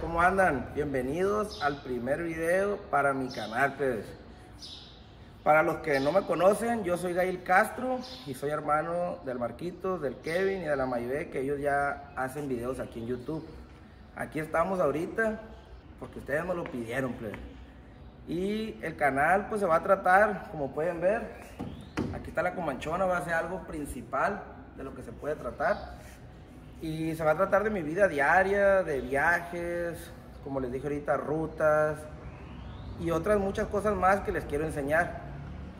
¿cómo andan? Bienvenidos al primer video para mi canal, pues. Para los que no me conocen, yo soy Gail Castro y soy hermano del Marquito, del Kevin y de la Maybe, que ellos ya hacen videos aquí en YouTube. Aquí estamos ahorita porque ustedes me lo pidieron, pues. Y el canal pues se va a tratar, como pueden ver, aquí está la comanchona, va a ser algo principal de lo que se puede tratar. Y se va a tratar de mi vida diaria, de viajes, como les dije ahorita, rutas y otras muchas cosas más que les quiero enseñar.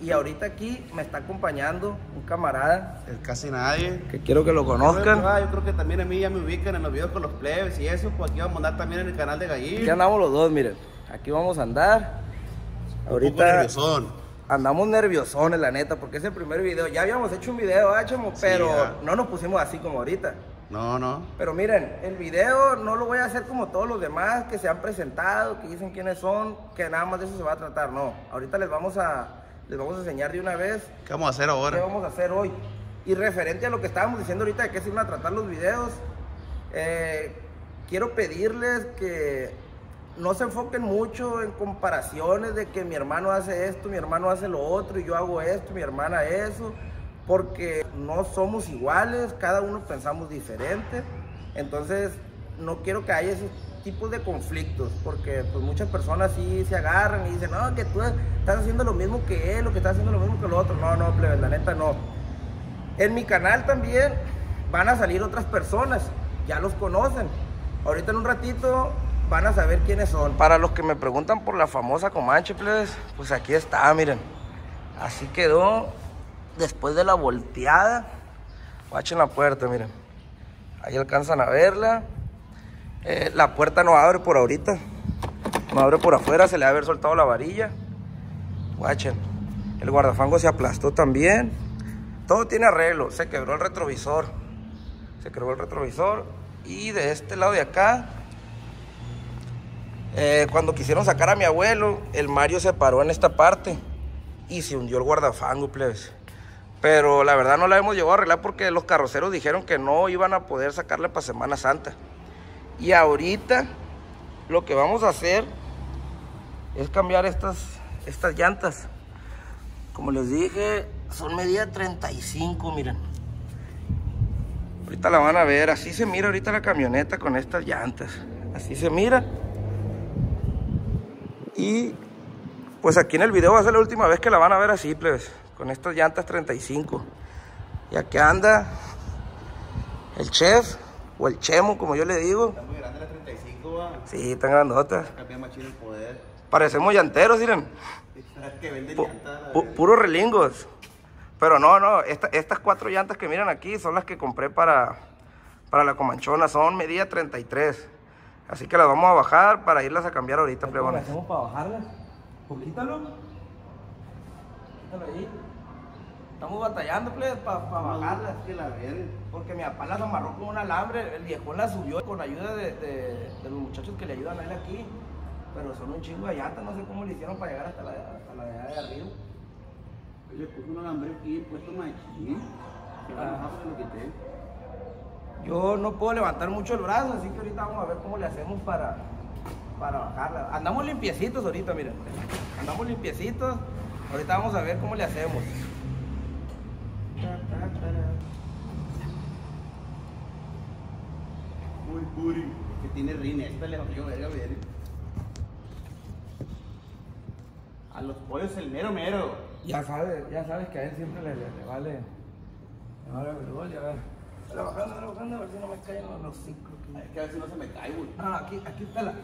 Y ahorita aquí me está acompañando un camarada. Es casi nadie. Que quiero que lo conozcan. Ah, yo creo que también a mí ya me ubican en los videos con los plebes y eso. Pues aquí vamos a andar también en el canal de Gallín. Aquí andamos los dos, miren. Aquí vamos a andar. Ahorita andamos nerviosones, la neta, porque es el primer video. Ya habíamos hecho un video, ¿ah, pero no nos pusimos así como ahorita. No, no. Pero miren, el video no lo voy a hacer como todos los demás que se han presentado, que dicen quiénes son, que nada más de eso se va a tratar. No, ahorita les vamos a, les vamos a enseñar de una vez. ¿Qué vamos a hacer ahora? ¿Qué vamos a hacer hoy? Y referente a lo que estábamos diciendo ahorita de qué se iban a tratar los videos, eh, quiero pedirles que no se enfoquen mucho en comparaciones de que mi hermano hace esto, mi hermano hace lo otro y yo hago esto, mi hermana eso porque no somos iguales, cada uno pensamos diferente, entonces no quiero que haya esos tipos de conflictos, porque pues muchas personas sí se agarran y dicen, no, que tú estás haciendo lo mismo que él, o que estás haciendo lo mismo que el otro, no, no, plebe, la neta no. En mi canal también van a salir otras personas, ya los conocen, ahorita en un ratito van a saber quiénes son. Para los que me preguntan por la famosa Comanche, plebes, pues aquí está, miren, así quedó después de la volteada, guachen la puerta, miren. Ahí alcanzan a verla. Eh, la puerta no abre por ahorita. No abre por afuera, se le ha haber soltado la varilla. Guachen. El guardafango se aplastó también. Todo tiene arreglo. Se quebró el retrovisor. Se quebró el retrovisor. Y de este lado de acá, eh, cuando quisieron sacar a mi abuelo, el Mario se paró en esta parte y se hundió el guardafango, plebes. Pero la verdad no la hemos llevado a arreglar porque los carroceros dijeron que no iban a poder sacarle para Semana Santa. Y ahorita lo que vamos a hacer es cambiar estas, estas llantas. Como les dije, son medida 35, miren. Ahorita la van a ver, así se mira ahorita la camioneta con estas llantas. Así se mira. Y pues aquí en el video va a ser la última vez que la van a ver así, plebes con estas llantas 35. Y aquí anda el chef o el chemo, como yo le digo. Está muy grande la 35, va. Sí, están grandotas. Cambia más el poder. Parecemos llanteros, miren. que venden puros relingos. Pero no, no, estas cuatro llantas que miran aquí son las que compré para, para la comanchona. Son medida 33. Así que las vamos a bajar para irlas a cambiar ahorita, ¿Cómo hacemos para bajarlas? Poquítalo. Ahí. Estamos batallando, para pa bajarla. que la ven. Porque mi papá las amarró con un alambre, el viejo la subió con ayuda de, de, los muchachos que le ayudan a él aquí. Pero son un chingo de llantas, no sé cómo le hicieron para llegar hasta la, hasta la de arriba. Le puso un alambre aquí, puesto machín. Ah. Yo no puedo levantar mucho el brazo, así que ahorita vamos a ver cómo le hacemos para, para bajarla. Andamos limpiecitos ahorita, miren. Andamos limpiecitos. Ahorita vamos a ver cómo le hacemos. Muy puri. Que tiene rines. Esta le valió verga, ver. A los pollos el mero mero. Ya sabes, ya sabes que a él siempre le, le, vale. Le vale el gol, ya ver. Dale bajando, dale bajando, a ver si no me caen los cinco. Es que a ver si no se me cae, güey. Ah, aquí, aquí está la.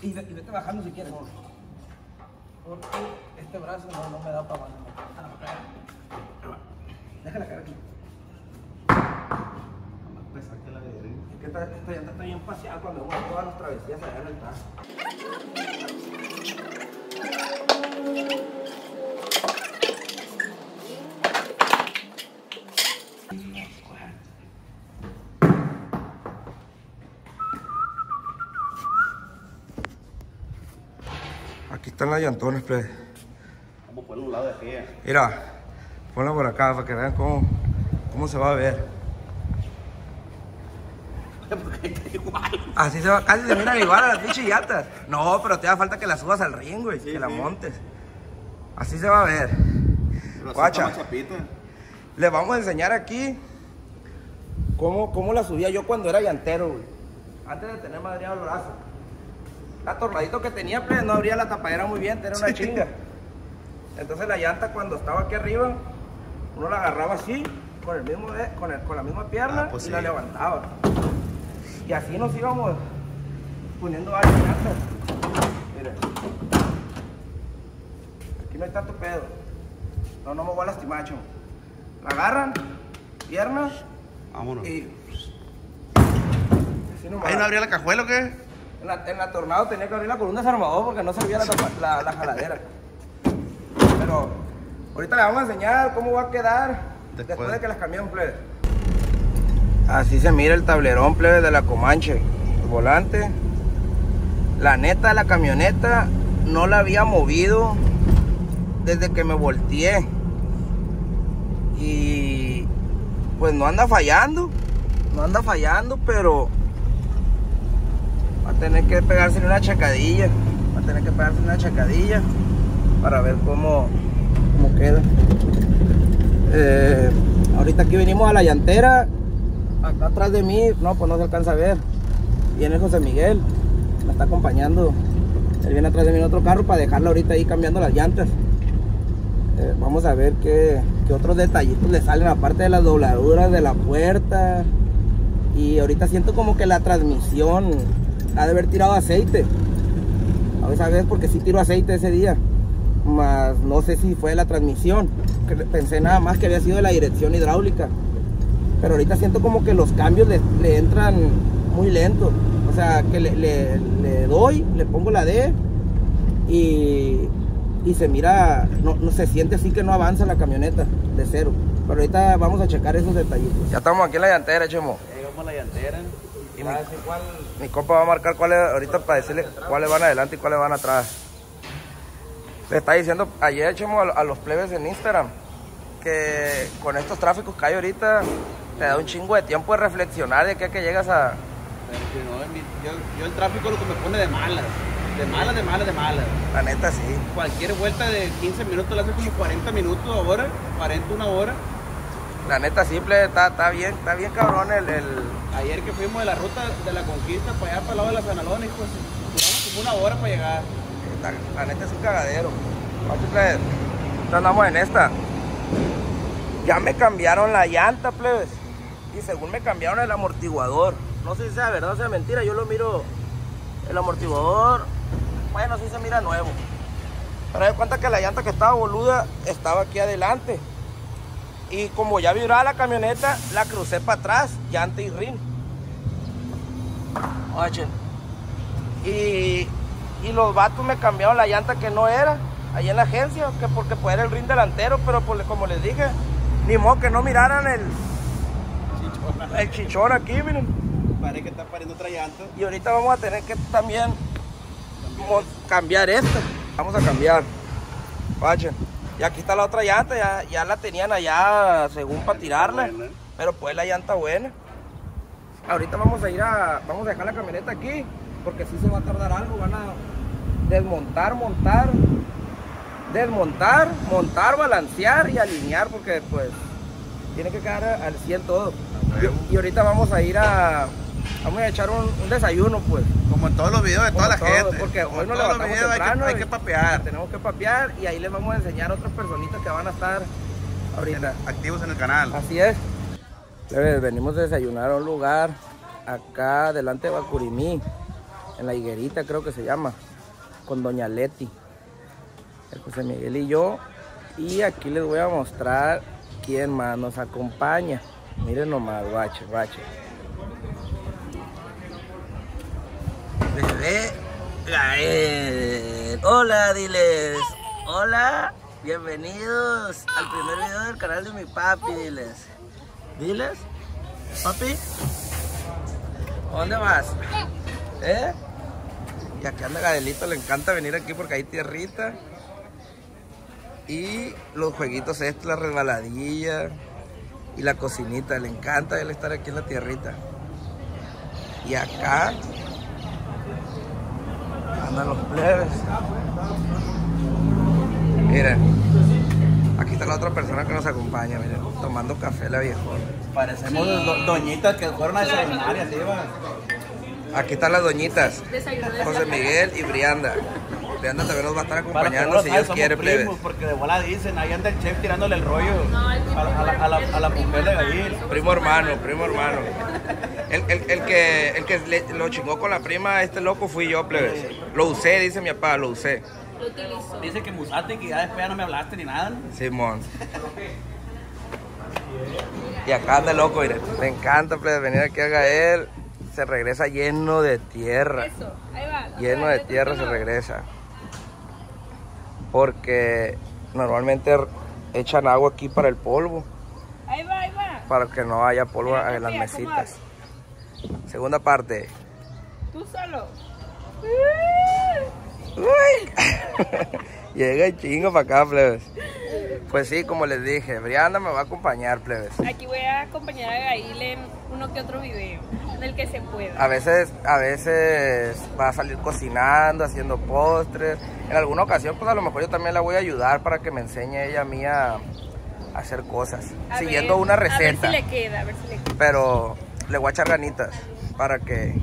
Y, y vete bajando si quieres. Porque este brazo no, no me da para bajar. Déjala caer aquí. Más pesar que la de Es que esta, esta llanta está bien paseada cuando uno todas las travesías allá en el tazo. Aquí están las llantones, plebe. Vamos por un lado de aquella. Mira. Ponla por acá para que vean cómo, cómo se va a ver. Igual. Así se va, casi se miran igual a las pinches llantas. No, pero te da falta que las subas al ring, güey, Sí, que la sí. montes. Así se va a ver. Pero Guacha. Les vamos a enseñar aquí cómo, cómo la subía yo cuando era llantero, güey. Antes de tener madreado el brazo. La tornadito que tenía, pues, no abría la tapadera muy bien, tenía una chinga. Entonces la llanta cuando estaba aquí arriba, uno la agarraba así, con, el mismo de- con, el- con la misma pierna Ah, pues y sí. la levantaba. Y así nos íbamos poniendo varias llantas. Miren. Aquí no hay tanto pedo. No, no me voy a lastimar, chamo. La agarran, piernas Vámonos. y. Así nomás. ¿Ahí no abría la cajuela o qué? En la, en la tornado tenía que abrir la columna desarmador porque no servía la, la, la jaladera. Pero ahorita le vamos a enseñar cómo va a quedar después, Después. de que las cambiemos, plebe. Así se mira el tablerón, plebe, de la Comanche. El volante. La neta, la camioneta no la había movido desde que me volteé. Y pues no anda fallando. No anda fallando, pero tener que pegarse una chacadilla. Va a tener que pegarse una chacadilla para ver cómo, cómo queda. Eh, ahorita aquí venimos a la llantera. Acá atrás de mí, no, pues no se alcanza a ver. Viene José Miguel. Me está acompañando. Él viene atrás de mí en otro carro para dejarlo ahorita ahí cambiando las llantas. Eh, vamos a ver qué, qué otros detallitos le salen aparte de las dobladuras de la puerta. Y ahorita siento como que la transmisión ha de haber tirado aceite. A veces, a veces porque sí tiro aceite ese día. Más no sé si fue la transmisión. Pensé nada más que había sido de la dirección hidráulica. Pero ahorita siento como que los cambios le, le entran muy lento. O sea, que le, le- le doy, le pongo la D y, y se mira, no, no se siente así que no avanza la camioneta de cero. Pero ahorita vamos a checar esos detallitos. Ya estamos aquí en la llantera, Chemo. Llegamos a la llantera. Y mi, mi compa va a marcar cuáles ahorita para decirle cuáles van adelante y cuáles van atrás. Le está diciendo ayer echemos a, a los plebes en Instagram que con estos tráficos que hay ahorita te da un chingo de tiempo de reflexionar de que, que llegas a. Yo el tráfico lo que me pone de malas. De malas, de malas, de malas. La neta sí. Cualquier vuelta de 15 minutos la hace como 40 minutos ahora. 40, una hora. La neta simple, está, está bien, está bien cabrón el, el- Ayer que fuimos de la ruta de la conquista para allá, para el lado de la Sanalón, hijo, duramos como una hora para llegar. la neta es un cagadero. Plebes, ahorita andamos en esta. Ya me cambiaron la llanta, plebes. Y según me cambiron el amortiguador. No sé si sea verdad o sea mentira, yo lo miro. El amortiguador, bueno, sí se mira nuevo. Pero de cuenta que la llanta que estaba boluda estaba aquí adelante. Y como ya vibraba la camioneta, la crucé para atrás, llanta y rin. Y, y los vatos me cambiaron la llanta que no era, ahí en la agencia, que porque pues era el rin delantero, pero pues, como les dije, ni modo que no miraran el, Chichona. el chichón aquí, miren. Parece que está pariendo otra llanta. Y ahorita vamos a tener que también cambiar esto. Vamos a cambiar. Y aquí está la otra llanta, ya, la tenían allá según para tirarla. Pero pues la llanta buena. Ahorita vamos a ir a. Vamos a dejar la camioneta aquí. Porque si se va a tardar algo. Van a desmontar, montar. Desmontar, montar, balancear y alinear. Porque pues tiene que quedar al 100 todo. Y ahorita vamos a ir a. Vamos a echar un, un desayuno pues. Como en todos los videos de toda Como la todo, gente. Porque Como hoy nos levantamos videos hay que, hay que papear. Tenemos que papear y ahí les vamos a enseñar otras personitas que van a estar ahorita. Activos en el canal. Así es. Venimos a desayunar a un lugar acá delante de Bacurimí, en la higuerita creo que se llama, con Doña Leti, el José Miguel y yo. Y aquí les voy a mostrar quién más nos acompaña. Miren nomás, guache, guache. Gael. Hola, diles. Hola. Bienvenidos al primer video del canal de mi papi, diles. Diles. Papi. ¿A ¿Dónde vas? ¿Eh? Y aquí anda Gadelito, le encanta venir aquí porque hay tierrita. Y los jueguitos estos, la resbaladilla y la cocinita. Le encanta él estar aquí en la tierrita. Y acá andan los plebes. Miren, aquí está la otra persona que nos acompaña, miren, tomando café la viejona. Parecemos do- doñitas que fueron a desayunar y así. Aquí están las doñitas, José Miguel y Brianda. Brianda también nos va a estar acompañando si saben, Dios somos quiere, plebes. porque de bola dicen, ahí anda el chef tirándole el rollo No, el a, la- a la, a la, a la mujer de Gallil. Primo hermano, primo hermano. El, el- el que, el que le- lo chingó con la prima, este loco fui yo, plebes. Lo usé, dice mi papá, lo usé. Lo. Dice que musate que ya después ya no me hablaste ni nada. Simón. Y acá anda loco, mire. Le encanta plebes, venir aquí a Gael. Se regresa lleno de tierra. Eso, ahí va. Lleno de tierra se regresa. Porque normalmente echan agua aquí para el polvo. Ahí va, ahí va. Para que no haya polvo en las Sofía, ¿cómo mesitas. Segunda parte. Tú solo. Uy. Llega el chingo para acá, plebes. Pues sí, como les dije, Brianda me va a acompañar, plebes. Aquí voy a acompañar a Gail en uno que otro video, en el que se pueda. A veces, a veces va a salir cocinando, haciendo postres. En alguna ocasión, pues a lo mejor yo también la voy a ayudar para que me enseñe ella a mí a, a hacer cosas. A siguiendo ver, una A ver receta. si le queda, a ver si le queda. Pero le voy a echar ganitas para que,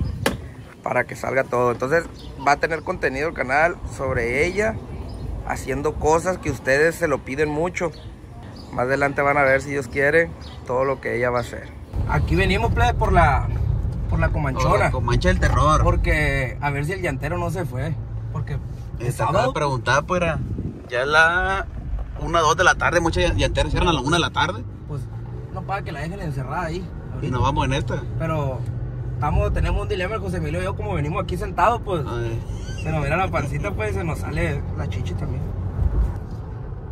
para que salga todo. Entonces va a tener contenido el canal sobre ella, haciendo cosas que ustedes se lo piden mucho. Más adelante van a ver, si Dios quiere, todo lo que ella va a hacer. Aquí venimos, plebe, por la, por la comanchona. con mancha del terror. Porque a ver si el llantero no se fue. Porque el Esta sábado, acaba de preguntar, pues era. Ya la. Una, dos de la tarde, muchas llanteras cierran a la una de la tarde. pues no para que la dejen encerrada ahí. Y nos vamos en esta. Pero estamos, tenemos un dilema, el José Emilio y yo, como venimos aquí sentados, pues Ay. se nos mira la pancita, pues se nos sale la chichi también.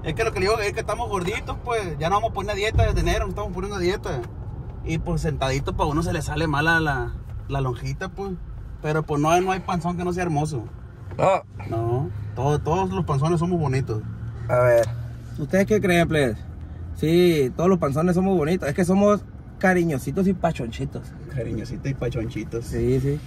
Es que lo que le digo es que estamos gorditos, pues ya no vamos a poner a dieta desde enero, no estamos poniendo a dieta. Y pues sentaditos para uno se le sale mala la, la lonjita, pues. Pero pues no, no hay panzón que no sea hermoso. No, No, todo- todos los panzones somos bonitos. a ver. ¿Ustedes qué creen, plebes? Sí, todos los panzones somos bonitos. Es que somos cariñositos y pachonchitos. Cariñositos y pachonchitos. Sí, sí.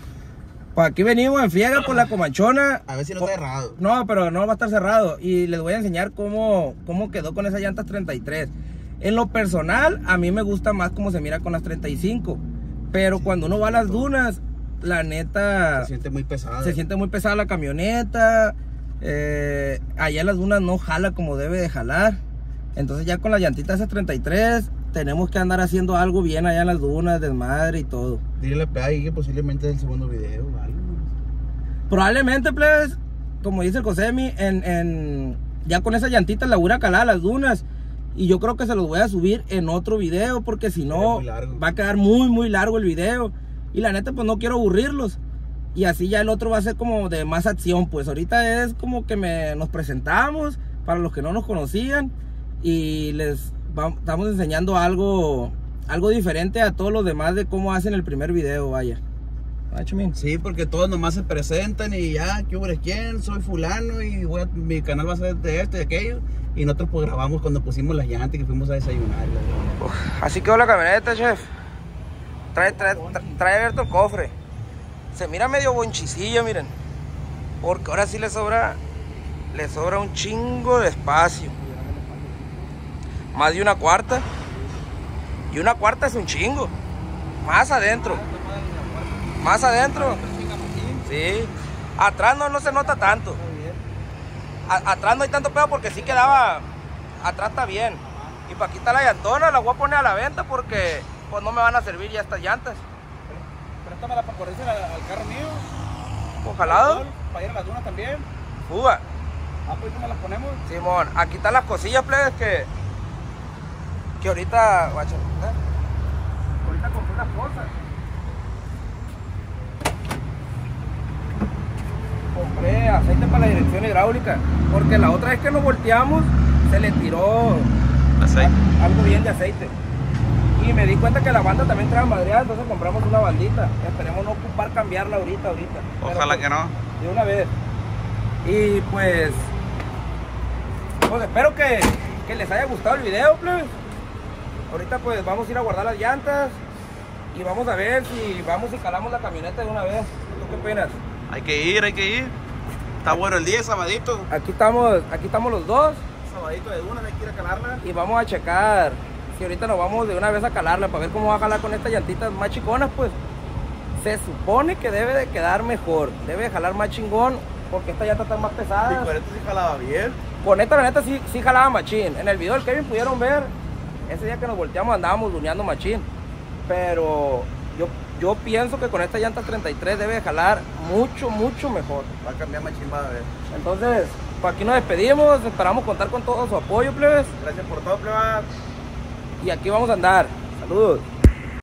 Pues aquí venimos en friega por la comanchona. A ver si no está errado. No, pero no va a estar cerrado. Y les voy a enseñar cómo, cómo quedó con esas llantas 33. En lo personal, a mí me gusta más cómo se mira con las 35. Pero cuando uno va a las dunas, la neta, Se siente muy pesado. se siente muy pesada la camioneta. Eh, allá en las dunas no jala como debe de jalar. Entonces ya con las llantitas esas 33, tenemos que andar haciendo algo bien allá en las dunas, desmadre y todo. Dile a Play que posiblemente es el segundo video o algo. Probablemente, pues, como dice el Josemi, en, en- ya con esas llantitas la voy a calar a las dunas. Y yo creo que se los voy a subir en otro video, porque si no, va a quedar muy, muy largo el video. Y la neta, pues no quiero aburrirlos. Y así ya el otro va a ser como de más acción. Pues ahorita es como que me, nos presentamos para los que no nos conocían. Y les va- estamos enseñando algo, algo diferente a todos los demás de cómo hacen el primer video, vaya. Ah. Sí, porque todos nomás se presentan y ya, ¿qué hubo? ¿Quién? Soy fulano y voy a- mi canal va a ser de este, de aquello. Y nosotros pues grabamos cuando pusimos las llantas y que fuimos a desayunar. Uf, así quedó la camioneta, chef. Trae, trae, tra- trae abierto el cofre. Se mira medio bonchicillo, miren. Porque ahora sí le sobra, le sobra un chingo de espacio. Más de una cuarta. Y una cuarta es un chingo. Más adentro. Más adentro. Sí. Atrás no, no se nota tanto. A- atrás no hay tanto pedo porque sí quedaba. Atrás está bien. Y para está la llantona, la voy a poner a la venta porque pues no me van a servir ya estas llantas. Préstamela para correrse al, al carro mío. Ojalá. Para ir a las dunas también. Fuga. Ah, pues ¿cómo las ponemos? Simón, aquí están las cosillas, plebes, que. Que ahorita. Guacha, ¿eh? Ahorita compré unas cosas. Compré aceite para la dirección hidráulica. Porque la otra vez que nos volteamos, se le tiró algo bien de aceite. Y me di cuenta que la banda también trae madreada, entonces compramos una bandita. Esperemos no ocupar cambiarla ahorita, ahorita. Pero, pues, no. de una vez. Y pues, pues espero que, que les haya gustado el video, plebes. Ahorita pues vamos a ir a guardar las llantas y vamos a ver si vamos y calamos la camioneta de una vez. ¿Tú qué opinas? Hay que ir, hay que ir. Está bueno el día, sabadito. Aquí estamos, aquí estamos los dos Sabadito de una, hay que ir a calarla. y vamos a checar si ahorita nos vamos de una vez a calarla para ver cómo va a jalar con estas llantitas más chiconas, pues se supone que debe de quedar mejor, debe de jalar más chingón porque estas llantas están más Y pesadas. con esto sí jalaba bien. Con esta la neta sí, sí jalaba machín. En el video del Kevin pudieron ver, ese día que nos volteamos andábamos luneando machín. Pero yo, yo pienso que con esta llanta 33 debe de jalar mucho, mucho mejor. Va a cambiar machín, va a ver. Entonces, por aquí nos despedimos, esperamos contar con todo su apoyo, plebes. Gracias por todo, plebas. Y aquí vamos a andar. Saludos.